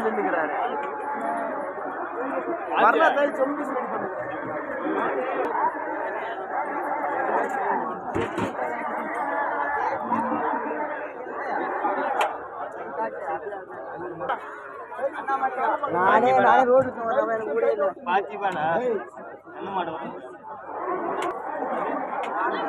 நின்றுக்கிறாரு வரல சொல்லி நானே நானே ரோடு கூட பாத்திப்பாடா என்ன மாட்டோம்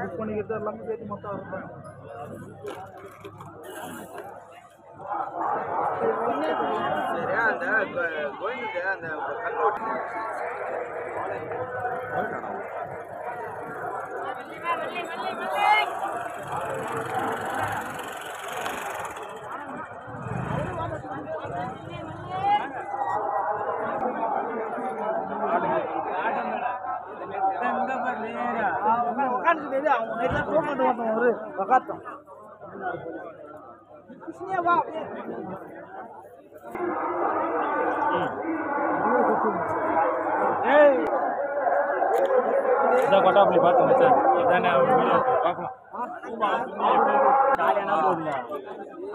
புக் பண்ணிக்கிட்டு எல்லாமே சேர்த்து மொத்தம் வரும் சரி அந்த கோயிலுக்கு அந்த கண்ணோட்டம் உட்காந்துக்கிட்டு அவங்க இதான் கொட்டாப்புளி பார்த்து மச்சான் இதானே பார்க்கலாம்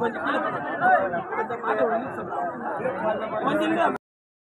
Banyak